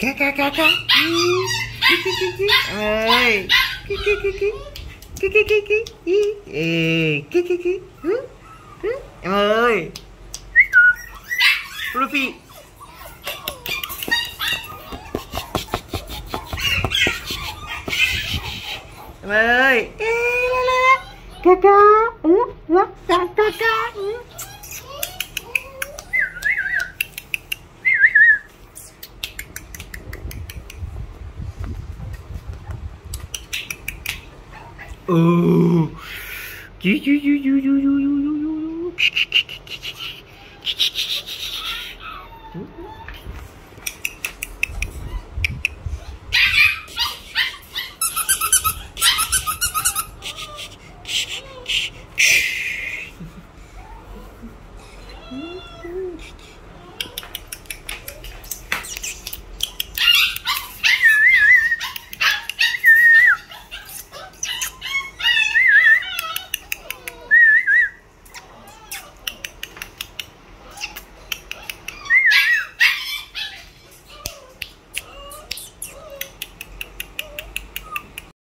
cá cá cá cá ơi kí kí kí kí kí kí kí kí kí ê kí kí kí em ơi Luffy em ơi ê la la chú chú chú chú chú chú Oh.